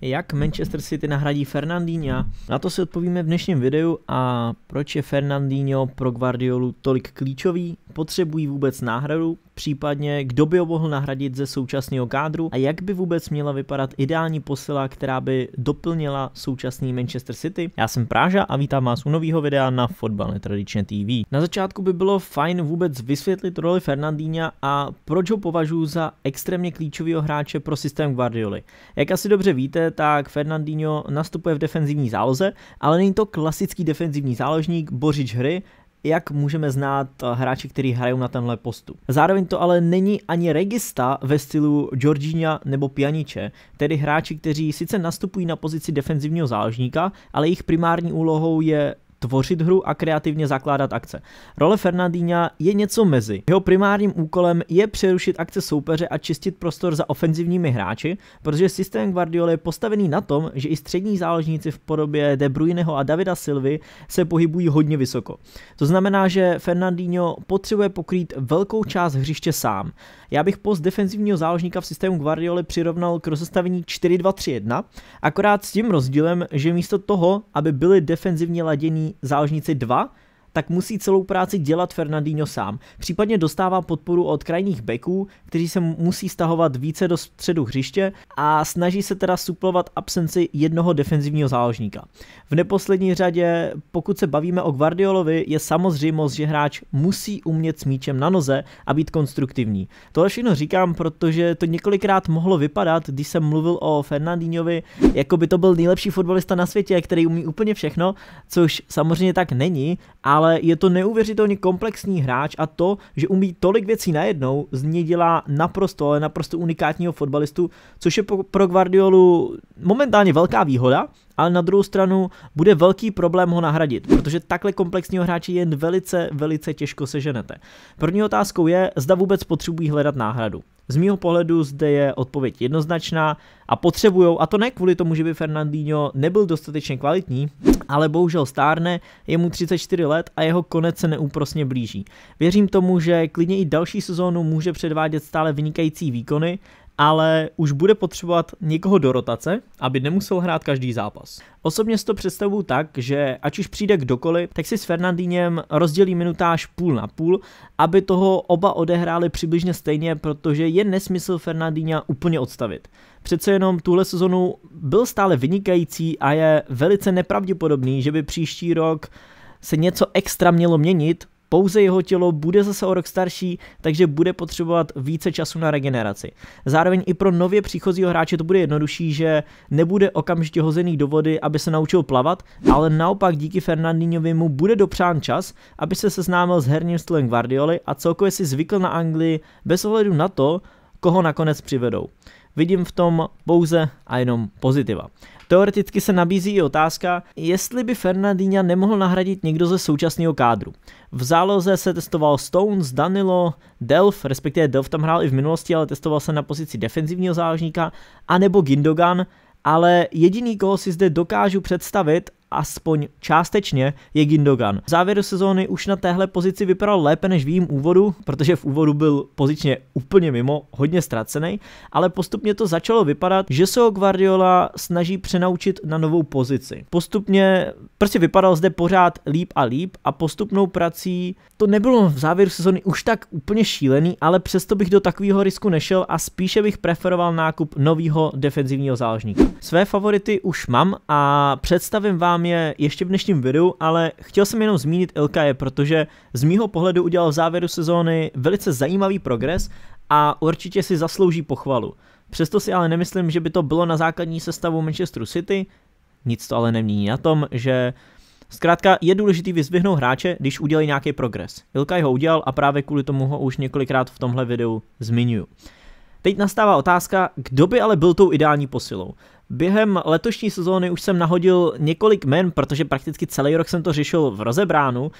Jak Manchester City nahradí Fernandinha? Na to si odpovíme v dnešním videu a proč je Fernandinho pro Guardiolu tolik klíčový? Potřebují vůbec náhradu? Případně kdo by ho mohl nahradit ze současného kádru? A jak by vůbec měla vypadat ideální posila, která by doplnila současný Manchester City? Já jsem Práža a vítám vás u nového videa na Fotbal Netradičně TV. Na začátku by bylo fajn vůbec vysvětlit roli Fernandinha a proč ho považuji za extrémně klíčového hráče pro systém Guardioli. Jak asi dobře víte, tak Fernandinho nastupuje v defenzivní záloze, ale není to klasický defenzivní záložník, bořič hry, jak můžeme znát hráči, kteří hrajou na tenhle postu. Zároveň to ale není ani regista ve stylu Georgina nebo Pianiče, tedy hráči, kteří sice nastupují na pozici defenzivního záložníka, ale jejich primární úlohou je tvořit hru a kreativně zakládat akce. Role Fernandína je něco mezi. Jeho primárním úkolem je přerušit akce soupeře a čistit prostor za ofenzivními hráči, protože systém Guardiola je postavený na tom, že i střední záložníci v podobě De Bruyneho a Davida Silvy se pohybují hodně vysoko. To znamená, že Fernandinho potřebuje pokrýt velkou část hřiště sám. Já bych post defenzivního záložníka v systému Guardiola přirovnal k rozestavení 4-2-3-1, akorát s tím rozdílem, že místo toho, aby byli defenzivně ladění záložníci 2, tak musí celou práci dělat Fernandinho sám. Případně dostává podporu od krajních beků, kteří se musí stahovat více do středu hřiště a snaží se teda suplovat absenci jednoho defenzivního záložníka. V neposlední řadě, pokud se bavíme o Guardiolovi, je samozřejmost, že hráč musí umět s míčem na noze a být konstruktivní. Tohle všechno říkám, protože to několikrát mohlo vypadat, když jsem mluvil o Fernandinhovi, jako by to byl nejlepší fotbalista na světě, který umí úplně všechno, což samozřejmě tak není, ale ale je to neuvěřitelně komplexní hráč a to, že umí tolik věcí najednou, z něj dělá naprosto, ale naprosto unikátního fotbalistu, což je pro Guardiolu momentálně velká výhoda, ale na druhou stranu bude velký problém ho nahradit, protože takhle komplexního hráče jen velice, velice těžko seženete. První otázkou je, zda vůbec potřebují hledat náhradu. Z mýho pohledu zde je odpověď jednoznačná a potřebujou, a to ne kvůli tomu, že by Fernandinho nebyl dostatečně kvalitní, ale bohužel stárne, je mu 34 let a jeho konec se neúprosně blíží. Věřím tomu, že klidně i další sezónu může předvádět stále vynikající výkony, ale už bude potřebovat někoho do rotace, aby nemusel hrát každý zápas. Osobně si to představuju tak, že ať už přijde kdokoliv, tak si s Fernandínem rozdělí minutáž půl na půl, aby toho oba odehráli přibližně stejně, protože je nesmysl Fernandína úplně odstavit. Přece jenom tuhle sezonu byl stále vynikající a je velice nepravděpodobný, že by příští rok se něco extra mělo měnit, pouze jeho tělo bude zase o rok starší, takže bude potřebovat více času na regeneraci. Zároveň i pro nově příchozího hráče to bude jednodušší, že nebude okamžitě hozený do vody, aby se naučil plavat, ale naopak díky Fernandinhovi mu bude dopřán čas, aby se seznámil s herním stylem Guardioli a celkově si zvykl na Anglii bez ohledu na to, koho nakonec přivedou. Vidím v tom pouze a jenom pozitiva. Teoreticky se nabízí i otázka, jestli by Fernandinha nemohl nahradit někdo ze současného kádru. V záloze se testoval Stones, Danilo, Delf, respektive Delf tam hrál i v minulosti, ale testoval se na pozici defenzivního záložníka, anebo Gindogan, ale jediný, koho si zde dokážu představit aspoň částečně, je Gindogan. V závěru sezóny už na téhle pozici vypadal lépe než v jím úvodu, protože v úvodu byl pozičně úplně mimo, hodně ztracený, ale postupně to začalo vypadat, že se ho Guardiola snaží přenaučit na novou pozici. Postupně prostě vypadal zde pořád líp a líp a postupnou prací to nebylo v závěru sezóny už tak úplně šílený, ale přesto bych do takového risku nešel a spíše bych preferoval nákup nového defenzivního záložníka. Své favority už mám a představím vám je ještě v dnešním videu, ale chtěl jsem jenom zmínit Ilkaje, protože z mýho pohledu udělal v závěru sezóny velice zajímavý progres a určitě si zaslouží pochvalu. Přesto si ale nemyslím, že by to bylo na základní sestavu Manchesteru City, nic to ale nemění na tom, že Zkrátka je důležitý vyzvihnout hráče, když udělají nějaký progres. Ilkaj ho udělal a právě kvůli tomu ho už několikrát v tomhle videu zmiňuju. Teď nastává otázka, kdo by ale byl tou ideální posilou. Během letošní sezóny už jsem nahodil několik men, protože prakticky celý rok jsem to řešil v rozebránu,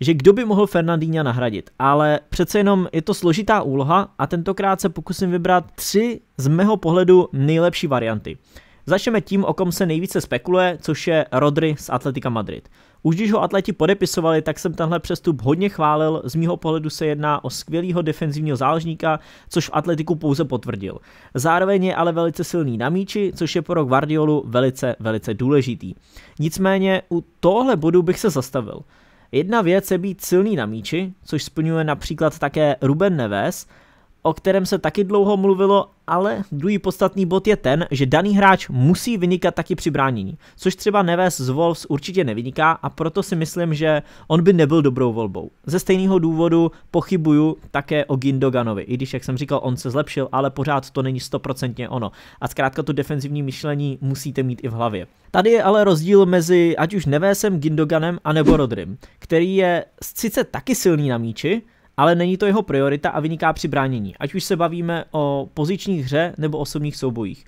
že kdo by mohl Fernandína nahradit, ale přece jenom je to složitá úloha a tentokrát se pokusím vybrat tři z mého pohledu nejlepší varianty. Začneme tím, o kom se nejvíce spekuluje, což je Rodri z Atletika Madrid. Už když ho atleti podepisovali, tak jsem tenhle přestup hodně chválil, z mýho pohledu se jedná o skvělého defenzivního záložníka, což v atletiku pouze potvrdil. Zároveň je ale velice silný na míči, což je pro Guardiolu velice, velice důležitý. Nicméně u tohle bodu bych se zastavil. Jedna věc je být silný na míči, což splňuje například také Ruben Neves, o kterém se taky dlouho mluvilo, ale druhý podstatný bod je ten, že daný hráč musí vynikat taky při bránění, což třeba Neves z Wolves určitě nevyniká a proto si myslím, že on by nebyl dobrou volbou. Ze stejného důvodu pochybuju také o Gindoganovi, i když, jak jsem říkal, on se zlepšil, ale pořád to není stoprocentně ono. A zkrátka to defenzivní myšlení musíte mít i v hlavě. Tady je ale rozdíl mezi ať už Nevesem, Gindoganem a nebo Rodrym, který je sice taky silný na míči, ale není to jeho priorita a vyniká při bránění, ať už se bavíme o pozičních hře nebo osobních soubojích.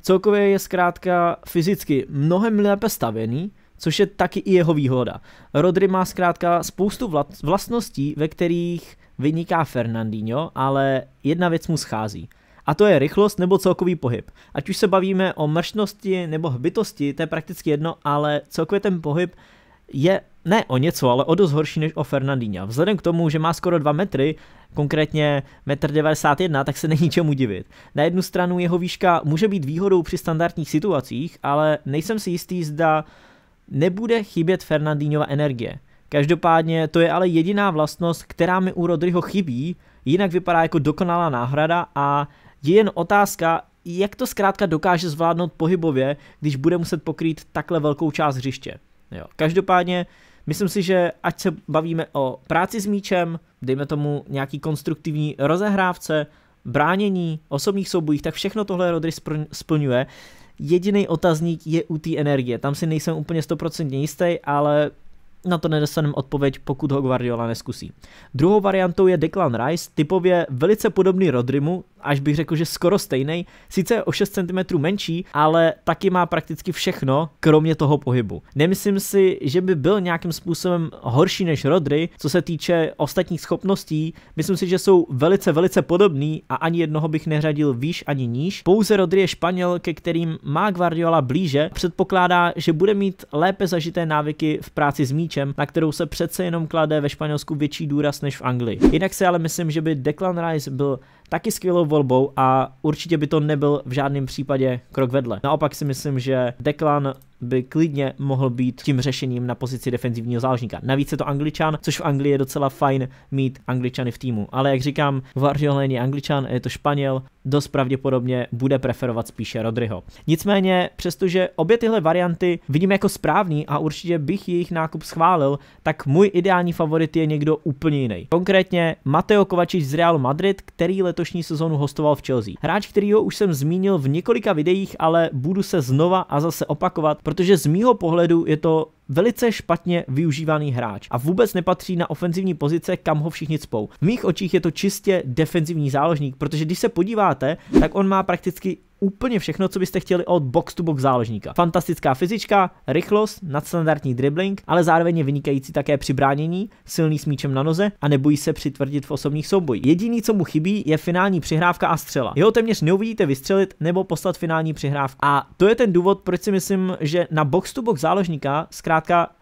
Celkově je zkrátka fyzicky mnohem lépe stavěný, což je taky i jeho výhoda. Rodry má zkrátka spoustu vlastností, ve kterých vyniká Fernandinho, ale jedna věc mu schází. A to je rychlost nebo celkový pohyb. Ať už se bavíme o mršnosti nebo hbitosti, to je prakticky jedno, ale celkově ten pohyb je ne o něco, ale o dost horší než o Fernandinha. Vzhledem k tomu, že má skoro 2 metry, konkrétně 1,91 m, tak se není čemu divit. Na jednu stranu jeho výška může být výhodou při standardních situacích, ale nejsem si jistý, zda nebude chybět Fernandinhova energie. Každopádně to je ale jediná vlastnost, která mi u Rodryho chybí, jinak vypadá jako dokonalá náhrada a je jen otázka, jak to zkrátka dokáže zvládnout pohybově, když bude muset pokrýt takhle velkou část hřiště. Jo. Každopádně myslím si, že ať se bavíme o práci s míčem, dejme tomu nějaký konstruktivní rozehrávce, bránění, osobních soubojích, tak všechno tohle Rodry splňuje. Jediný otazník je u té energie. Tam si nejsem úplně 100% jistý, ale na to nedostaneme odpověď, pokud ho Guardiola neskusí. Druhou variantou je Declan Rice, typově velice podobný Rodrimu, až bych řekl, že skoro stejný, sice o 6 cm menší, ale taky má prakticky všechno, kromě toho pohybu. Nemyslím si, že by byl nějakým způsobem horší než Rodry, co se týče ostatních schopností, myslím si, že jsou velice, velice podobný a ani jednoho bych neřadil výš ani níž. Pouze Rodry je Španěl, ke kterým má Guardiola blíže, předpokládá, že bude mít lépe zažité návyky v práci s míčem, na kterou se přece jenom klade ve Španělsku větší důraz než v Anglii. Jinak si ale myslím, že by Declan Rice byl taky skvělou volbou a určitě by to nebyl v žádném případě krok vedle. Naopak si myslím, že Declan by klidně mohl být tím řešením na pozici defenzivního záložníka. Navíc je to angličan, což v Anglii je docela fajn mít angličany v týmu. Ale jak říkám, Guardiola není angličan, je to španěl, dost pravděpodobně bude preferovat spíše Rodryho. Nicméně, přestože obě tyhle varianty vidím jako správný a určitě bych jejich nákup schválil, tak můj ideální favorit je někdo úplně jiný. Konkrétně Mateo Kovačič z Real Madrid, který letošní sezónu hostoval v Chelsea. Hráč, kterýho už jsem zmínil v několika videích, ale budu se znova a zase opakovat, protože z mýho pohledu je to velice špatně využívaný hráč a vůbec nepatří na ofenzivní pozice, kam ho všichni cpou. V mých očích je to čistě defenzivní záložník, protože když se podíváte, tak on má prakticky úplně všechno, co byste chtěli od box-to-box záložníka. Fantastická fyzička, rychlost, nadstandardní dribbling, ale zároveň je vynikající také při bránění, silný s míčem na noze a nebojí se přitvrdit v osobních soubojích. Jediný, co mu chybí, je finální přihrávka a střela. Jeho téměř neuvidíte vystřelit nebo poslat finální přihrávku. A to je ten důvod, proč si myslím, že na box-to-box záložníka zkrátka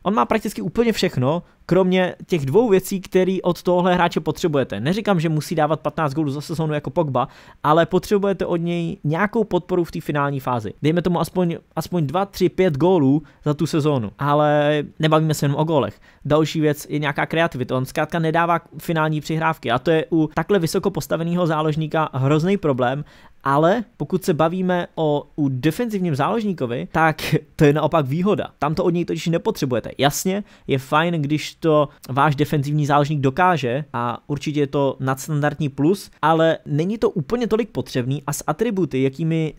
on má prakticky úplně všechno, kromě těch dvou věcí, které od tohle hráče potřebujete. Neříkám, že musí dávat 15 gólů za sezónu jako Pogba, ale potřebujete od něj nějakou podporu v té finální fázi. Dejme tomu aspoň, aspoň 2, 3, 5 gólů za tu sezónu, ale nebavíme se jenom o gólech. Další věc je nějaká kreativita. On zkrátka nedává finální přihrávky a to je u takhle vysoko postaveného záložníka hrozný problém ale pokud se bavíme o u defenzivním záložníkovi, tak to je naopak výhoda. Tam to od něj totiž nepotřebujete. Jasně, je fajn, když to váš defenzivní záložník dokáže a určitě je to nadstandardní plus, ale není to úplně tolik potřebný a s atributy, jakými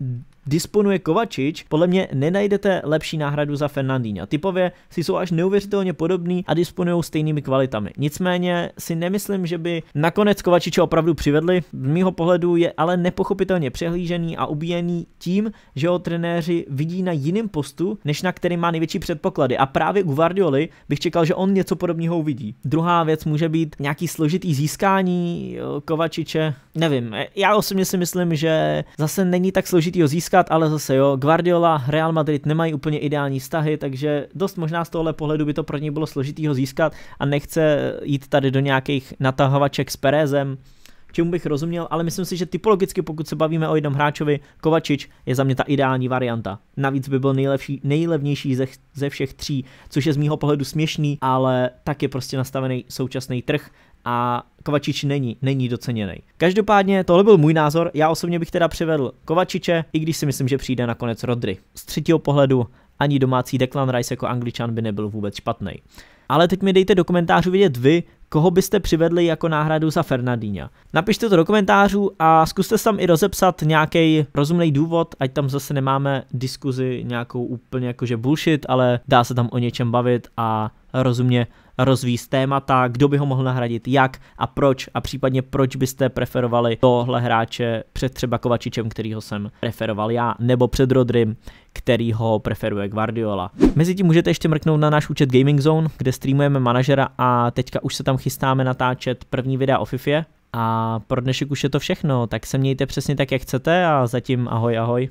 disponuje Kovačič, podle mě nenajdete lepší náhradu za Fernandinho. Typově si jsou až neuvěřitelně podobný a disponují stejnými kvalitami. Nicméně si nemyslím, že by nakonec Kovačiče opravdu přivedli. Z mýho pohledu je ale nepochopitelně přehlížený a ubíjený tím, že ho trenéři vidí na jiném postu, než na který má největší předpoklady. A právě u Guardioli bych čekal, že on něco podobného uvidí. Druhá věc může být nějaký složitý získání Kovačiče. Nevím, já osobně si myslím, že zase není tak složitý ho získat získat, ale zase jo, Guardiola, Real Madrid nemají úplně ideální vztahy, takže dost možná z tohohle pohledu by to pro něj bylo složitý ho získat a nechce jít tady do nějakých natahovaček s Perezem, čemu bych rozuměl, ale myslím si, že typologicky, pokud se bavíme o jednom hráčovi, Kovačič je za mě ta ideální varianta. Navíc by byl nejlepší, nejlevnější ze, ze všech tří, což je z mýho pohledu směšný, ale tak je prostě nastavený současný trh a Kovačič není, není doceněný. Každopádně tohle byl můj názor, já osobně bych teda přivedl Kovačiče, i když si myslím, že přijde nakonec Rodry. Z třetího pohledu ani domácí Declan Rice jako angličan by nebyl vůbec špatný. Ale teď mi dejte do komentářů vidět vy, koho byste přivedli jako náhradu za Fernandína. Napište to do komentářů a zkuste tam i rozepsat nějaký rozumný důvod, ať tam zase nemáme diskuzi nějakou úplně jakože bullshit, ale dá se tam o něčem bavit a rozumně rozvíjet témata, kdo by ho mohl nahradit, jak a proč a případně proč byste preferovali tohle hráče před třeba Kovačičem, kterýho jsem preferoval já, nebo před Rodrym, který ho preferuje Guardiola. Mezitím můžete ještě mrknout na náš účet Gaming Zone, kde streamujeme manažera a teďka už se tam chystáme natáčet první videa o FIFA. A pro dnešek už je to všechno, tak se mějte přesně tak, jak chcete a zatím ahoj ahoj.